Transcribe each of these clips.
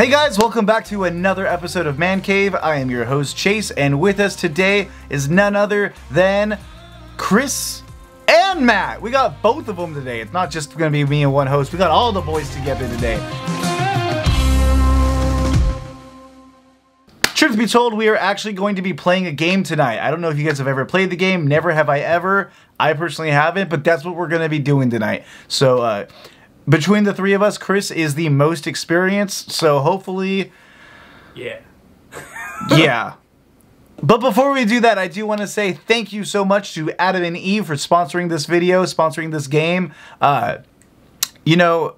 Hey guys, welcome back to another episode of Man Cave. I am your host Chase, and with us today is none other than Chris and Matt. We got both of them today. It's not just going to be me and one host. We got all the boys together today. Truth be told, we are actually going to be playing a game tonight. I don't know if you guys have ever played the game. Never have I ever. I personally haven't, but that's what we're going to be doing tonight. So, uh, between the three of us, Chris is the most experienced. So, hopefully, Yeah. yeah. But before we do that, I do want to say thank you so much to Adam and Eve for sponsoring this video, sponsoring this game. Uh, you know,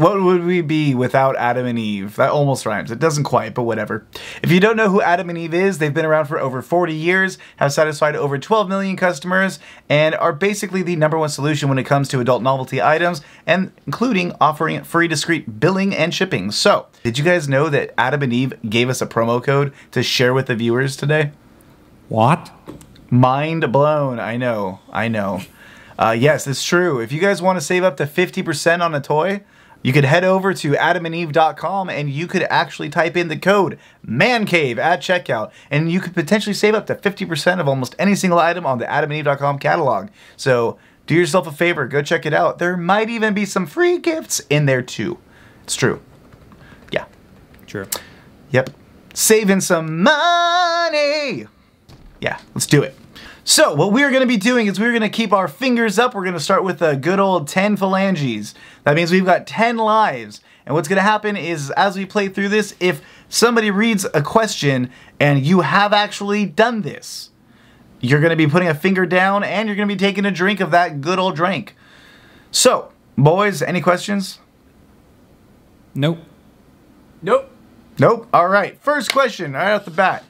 what would we be without Adam and Eve? That almost rhymes. It doesn't quite, but whatever. If you don't know who Adam and Eve is, they've been around for over 40 years, have satisfied over 12 million customers, and are basically the number one solution when it comes to adult novelty items, and including offering free discreet billing and shipping. So, did you guys know that Adam and Eve gave us a promo code to share with the viewers today? What? Mind blown. I know. I know. Uh, yes, it's true. If you guys want to save up to 50% on a toy, you could head over to adamandeve.com and you could actually type in the code MANCAVE at checkout and you could potentially save up to 50% of almost any single item on the adamandeve.com catalog. So do yourself a favor, go check it out. There might even be some free gifts in there too. It's true. Yeah. True. Yep. Saving some money. Yeah, let's do it. So, what we're going to be doing is we're going to keep our fingers up. We're going to start with a good old 10 phalanges. That means we've got 10 lives. And what's going to happen is as we play through this, if somebody reads a question and you have actually done this, you're going to be putting a finger down and you're going to be taking a drink of that good old drink. So, boys, any questions? Nope. Nope. Nope. All right. First question, right off the bat.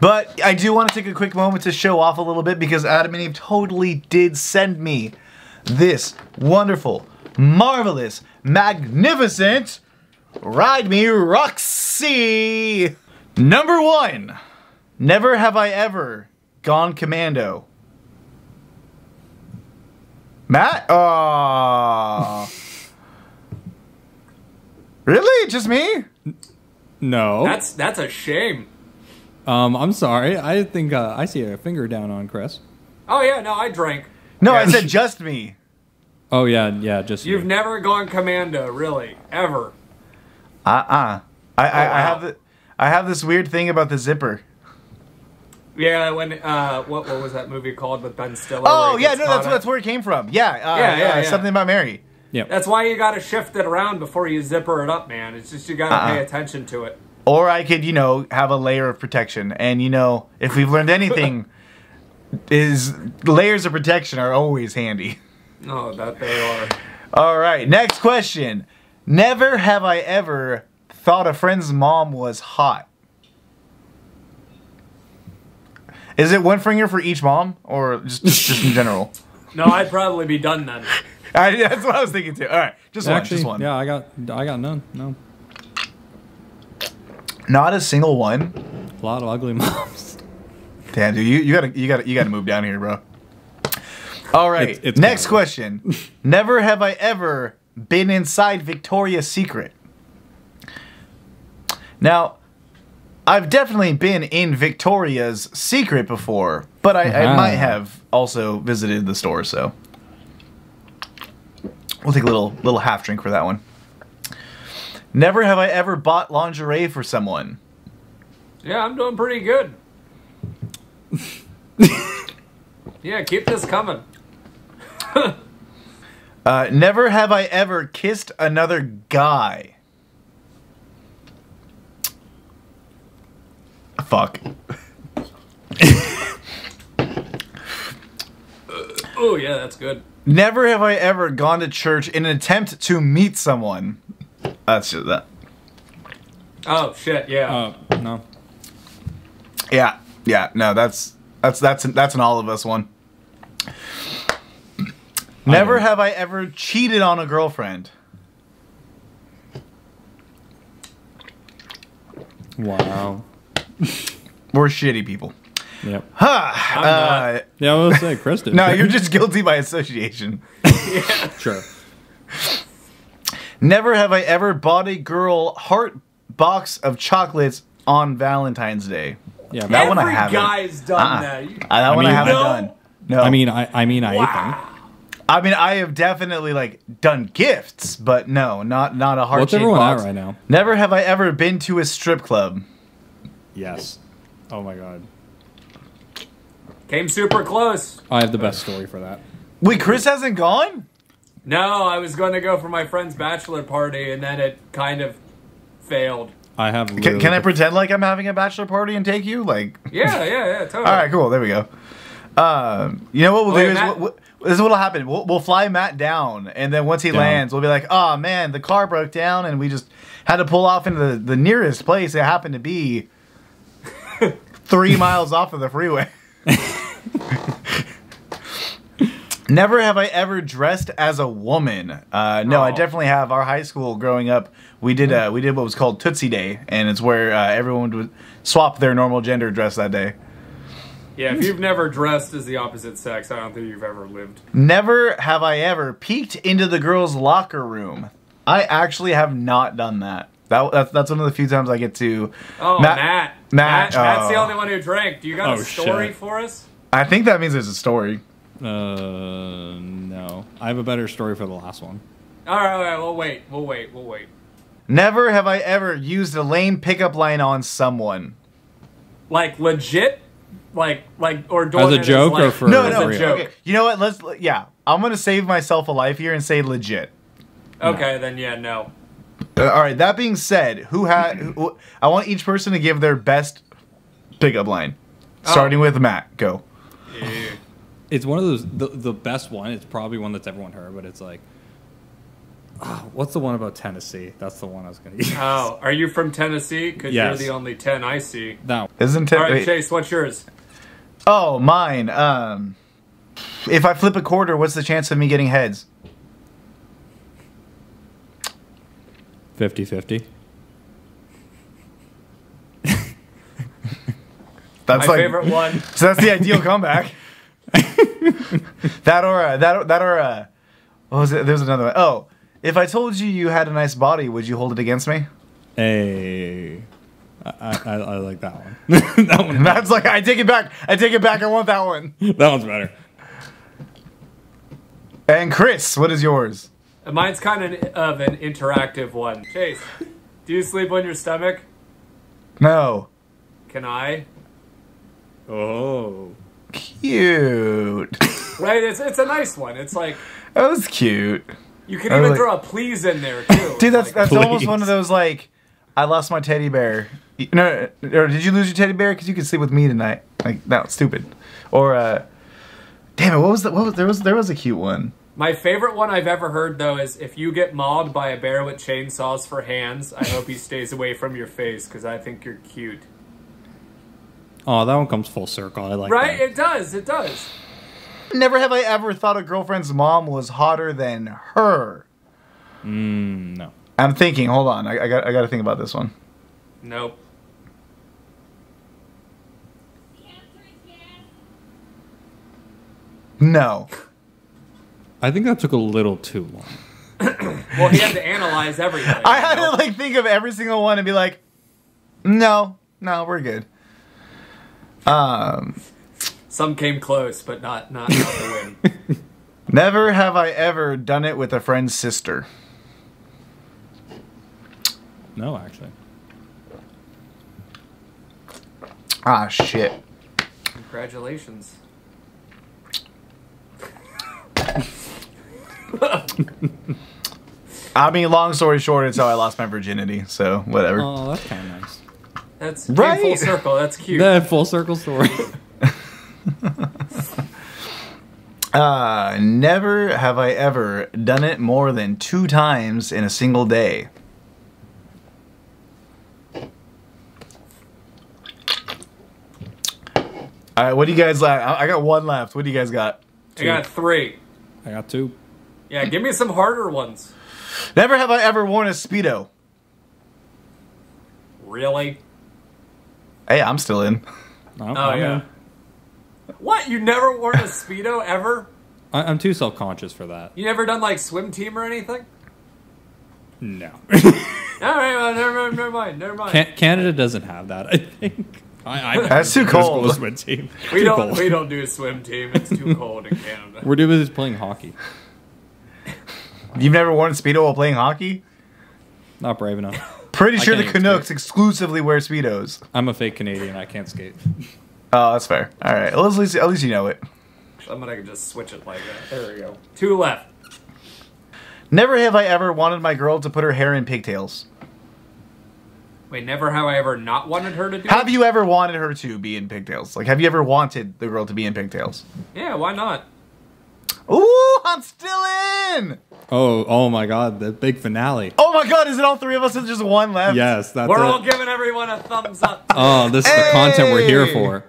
But I do want to take a quick moment to show off a little bit because Adam and Eve totally did send me this wonderful, marvelous, magnificent Ride Me Roxy. Number one. Never have I ever gone commando. Matt? Aww. really? Just me? No. That's that's a shame. um, I'm sorry. I think uh, I see a finger down on Chris. Oh yeah, no, I drank. No, I said just me. Oh yeah, yeah. Just You've you. never gone commando, really, ever. Uh-uh. I, I, I wow. have the, I have this weird thing about the zipper. Yeah, when uh, what what was that movie called with Ben Stiller? Oh yeah, no, that's that's where it came from. Yeah, uh, Yeah, yeah, uh, yeah. something about Mary. Yep. That's why you got to shift it around before you zipper it up, man. It's just you got to Uh-uh. pay attention to it. Or I could, you know, have a layer of protection. And you know, if we've learned anything, is layers of protection are always handy. Oh, that they are. All right, next question. Never have I ever thought a friend's mom was hot. Is it one finger for each mom, or just just, just in general? No, I'd probably be done then. I, that's what I was thinking too. All right, just one, Actually, just one. yeah, I got I got none. No. Not a single one. A lot of ugly moms. Damn, dude, you, you gotta you gotta you gotta move down here, bro. All right, It's- it's next question. Never have I ever been inside Victoria's Secret. Now, I've definitely been in Victoria's Secret before, but I, I Uh-huh. might have also visited the store, so we'll take a little little half drink for that one. Never have I ever bought lingerie for someone. Yeah, I'm doing pretty good. yeah, keep this coming. Uh, never have I ever kissed another guy. Fuck. Oh yeah, that's good. Never have I ever gone to church in an attempt to meet someone. That's just that. Oh shit, yeah. Uh, no. Yeah, yeah. No, that's that's that's that's an all of us one. Never don't. have I ever cheated on a girlfriend. Wow. We're shitty people. Yep. Ha! I'm Uh, not. Yeah, I was gonna say Chris did. no, you're just guilty by association. yeah. sure. Never have I ever bought a girl heart box of chocolates on Valentine's Day. Yeah, That but- one I haven't. guy's done Uh-uh. that. You- Uh, that one I mean- haven't No. done. No, I mean, I, I mean, I ate them. Wow. I mean, I have definitely like done gifts, but no, not not a heart What's shaped everyone box. at right now? Never have I ever been to a strip club. Yes. Oh my god. Came super close. I have the best story for that. Wait, Chris hasn't gone? No, I was going to go for my friend's bachelor party, and then it kind of failed. I have. Can, can I pretend like I'm having a bachelor party and take you? Like, Yeah, yeah, yeah, totally. all right, cool. There we go. Um, you know what we'll Wait, do is Matt- we'll, this is what'll happen. We'll, we'll fly Matt down, and then once he Down. lands, we'll be like, "Oh man, the car broke down, and we just had to pull off into the, the nearest place. It happened to be three miles off of the freeway." Never have I ever dressed as a woman. Uh, no, I Oh. definitely have. Our high school growing up, we did uh, we did what was called Tootsie Day, and it's where uh, everyone would swap their normal gender dress that day. Yeah, if you've never dressed as the opposite sex, I don't think you've ever lived. Never have I ever peeked into the girls' locker room. I actually have not done that. That that's, that's one of the few times I get to. Oh, Matt- Matt. Matt, Matt's the oh. only one who drank. Do you got Oh, a story shit. for us? I think that means there's a story. Uh, no. I have a better story for the last one. All right, all right, we'll wait. We'll wait. We'll wait. Never have I ever used a lame pickup line on someone. Like legit, like like or doing As a it joke like, or for No, as no. a real? joke. Okay, you know what? Let's yeah. I'm gonna save myself a life here and say legit. Okay, then yeah, no. Uh, all right. That being said, who had? I want each person to give their best pickup line, starting with Matt. Go. Ew. It's one of those the, the best one. It's probably one that's everyone heard, but it's like, ah, what's the one about Tennessee? That's the one I was gonna use. Oh, are you from Tennessee? Because Yes. you're the only ten I see. That Isn't it? All right, wait. Chase, what's yours? Oh, mine. Um, if I flip a quarter, what's the chance of me getting heads? 50-50. That's My like favorite one. so. That's the ideal comeback. that or uh, that or, that or uh, what was it? There's another one. Oh, if I told you you had a nice body, would you hold it against me? Hey, I, I, I I like that one. that one. That's like I take it back. I take it back. I want that one. That one's better. And Chris, what is yours? Mine's kind of of an interactive one. Chase, do you sleep on your stomach? No. Can I? Oh. Cute. Right, it's it's a nice one. It's like That was cute. you can even like- throw a please in there too. Dude, that's Like, that's almost one of those like, I lost my teddy bear. You- No, or did you lose your teddy bear? Because you could sleep with me tonight. Like, no, stupid. Or, uh, damn it, what was the, what was, there was, there was a cute one. My favorite one I've ever heard though is if you get mauled by a bear with chainsaws for hands, I hope he stays away from your face because I think you're cute. Oh, that one comes full circle. I like Right? that. It does. It does. Never have I ever thought a girlfriend's mom was hotter than her. Mm, no. I'm thinking, hold on, I, I got, I got to think about this one. Nope. No. I think that took a little too long. Well, he had to analyze everything. I had know? to like think of every single one and be like, no, no, we're good. Um, Some came close, but not not, not the win. never have I ever done it with a friend's sister. No, actually. Ah, shit. Congratulations. I mean, long story short, it's how I lost my virginity. So whatever. Oh, that's kind of nice. That's Right. full circle. That's cute. That full circle story. Uh, never have I ever done it more than two times in a single day. All right, what do you guys like? I I got one left. What do you guys got? I got three. I got two. Yeah, give me some harder ones. Never have I ever worn a speedo. Really? Hey, I'm still in. Oh, Oh I'm yeah. in. What? You never worn a speedo ever? I, I'm too self conscious for that. You never done like swim team or anything? No. All right, well, never mind, never mind, never mind. Can- Canada doesn't have that. I think. I, I That's too There's cold. a swim team. we Too don't cold. we don't do a swim team. It's too cold in Canada. We're doing is playing hockey. You've never worn speedo while playing hockey? Not brave enough. Pretty sure the Canucks skate. exclusively wear speedos. I'm a fake Canadian. I can't skate. Oh, that's fair. All right. Well, at least at least you know it. I'm gonna just switch it like that. There we go. Two left. Never have I ever wanted my girl to put her hair in pigtails. Wait, never have I ever not wanted her to do. Have it? you ever wanted her to be in pigtails? Like, have you ever wanted the girl to be in pigtails? Yeah, why not? Ooh, I'm still in. Oh, oh my God! The big finale. Oh my God, is it all three of us? There's just one left. Yes, that's We're it. all giving everyone a thumbs up. oh, this is the content we're here for.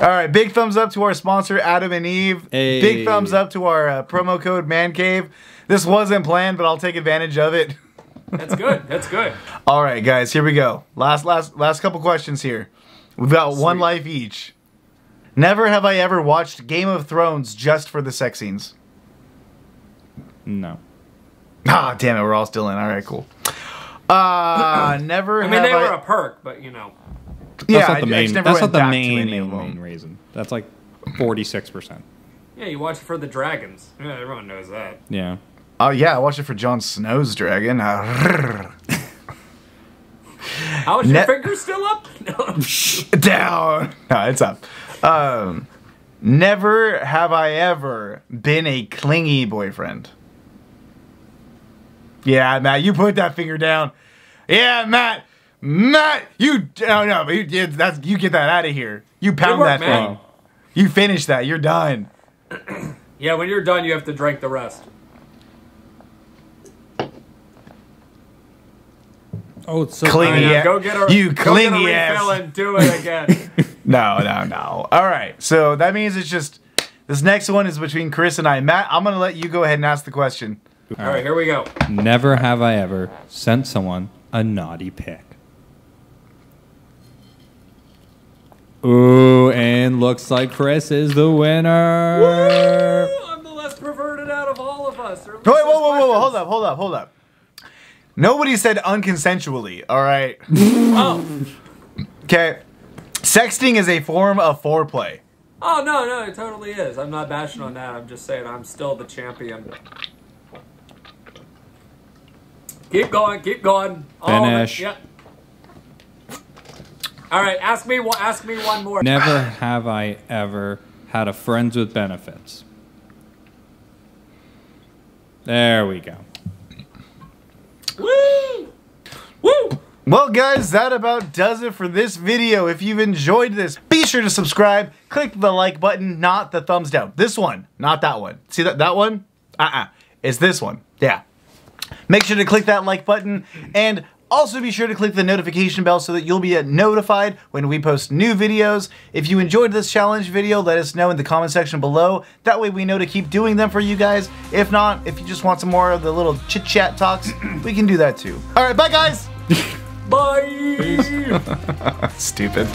All right, big thumbs up to our sponsor, Adam and Eve. Hey. Big thumbs up to our uh, promo code Man Cave. This wasn't planned, but I'll take advantage of it. That's good. That's good. All right, guys, here we go. Last, last, last couple questions here. We've got one life each. Never have I ever watched Game of Thrones just for the sex scenes. No. Ah, damn it, we're all still in. All right, cool. Uh, never I mean, have they I. were a perk, but you know. yeah, That's not the I main. just never That's went not the back to main any main, main reason. That's like forty six percent. Yeah, you watch it for the dragons. Yeah, everyone knows that. Yeah. Oh yeah, I watched it for Jon Snow's dragon. Uh, How is your Ne- finger still up? No. down. No, it's up. Um, never have I ever been a clingy boyfriend. Yeah, Matt, you put that finger down. Yeah, Matt. Matt, you. Oh no, but you, that's you get that out of here. You pound work, that Matt. thing. You finish that. You're done. Yeah, when you're done, you have to drink the rest. Oh, it's so Clingy. Know, Go get a You go get a clingy refill ass. and do it again. No, no, no. All right. So that means it's just this next one is between Chris and I. Matt, I'm gonna let you go ahead and ask the question. All right, here we go. Never have I ever sent someone a naughty pic. Ooh, and looks like Chris is the winner. Woo! I'm the less perverted out of all of us. Wait, whoa, whoa, whoa, whoa, hold up, hold up, hold up. Nobody said unconsensually, all right? Oh, Okay. Sexting is a form of foreplay. oh no, no, it totally is. I'm not bashing on that. I'm just saying I'm still the champion. Keep going, keep going. All of Finish. Yep. All right, ask me. one- Ask me one more. Never have I ever had a friends with benefits. There we go. Woo! Woo! Well, guys, that about does it for this video. If you've enjoyed this, be sure to subscribe. Click the like button, not the thumbs down. This one, not that one. See that that one? Uh-uh. It's this one. Yeah. Make sure to click that like button and also be sure to click the notification bell so that you'll be notified when we post new videos. If you enjoyed this challenge video, let us know in the comment section below. That way we know to keep doing them for you guys. If not, if you just want some more of the little chit chat talks, we can do that too. All right, bye guys. Bye. Stupid.